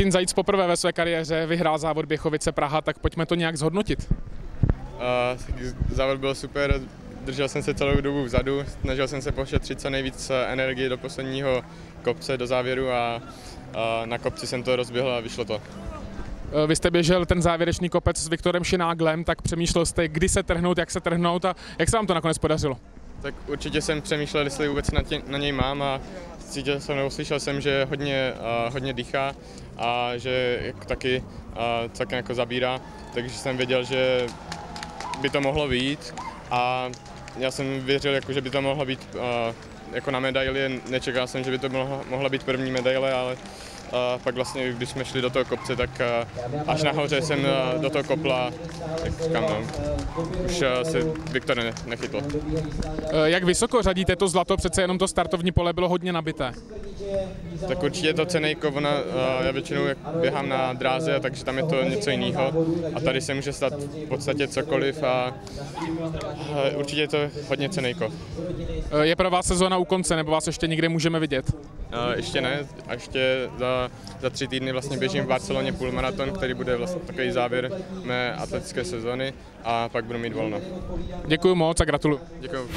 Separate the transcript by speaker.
Speaker 1: Martin Zajíc poprvé ve své kariéře vyhrál závod Běchovice Praha, tak pojďme to nějak zhodnotit.
Speaker 2: Uh, závod byl super, držel jsem se celou dobu vzadu, snažil jsem se pošetřit co nejvíc energie do posledního kopce, do závěru a, a na kopci jsem to rozběhl a vyšlo to.
Speaker 1: Eh, vy jste běžel ten závěrečný kopec s Viktorem Šináglem, tak přemýšlel jste, kdy se trhnout, jak se trhnout a jak se vám to nakonec podařilo?
Speaker 2: Tak určitě jsem přemýšlel, jestli vůbec na, tě, na něj mám a cítil jsem nebo slyšel jsem, že hodně, uh, hodně dýchá a že jak taky uh, celkem jako zabírá, takže jsem věděl, že by to mohlo být a já jsem věřil, jako, že by to mohlo být uh, jako na medaili, nečekal jsem, že by to mohla, mohla být první medaile, ale a pak vlastně, když jsme šli do toho kopce, tak až nahoře jsem do toho kopla, tak kam no, už se Viktor ne, nechytl.
Speaker 1: Jak vysoko řadíte to zlato? Přece jenom to startovní pole bylo hodně nabité.
Speaker 2: Tak určitě je to cený kovna, já většinou běhám na dráze, takže tam je to něco jiného a tady se může stát v podstatě cokoliv a určitě je to hodně cený kov.
Speaker 1: Je pro vás sezóna u konce, nebo vás ještě někde můžeme vidět?
Speaker 2: Ještě ne, a ještě za, za tři týdny vlastně běžím v Barceloně půlmaraton, který bude vlastně takový závěr mé atletické sezóny a pak budu mít volno.
Speaker 1: Děkuji moc a gratuluju.
Speaker 2: Děkuji.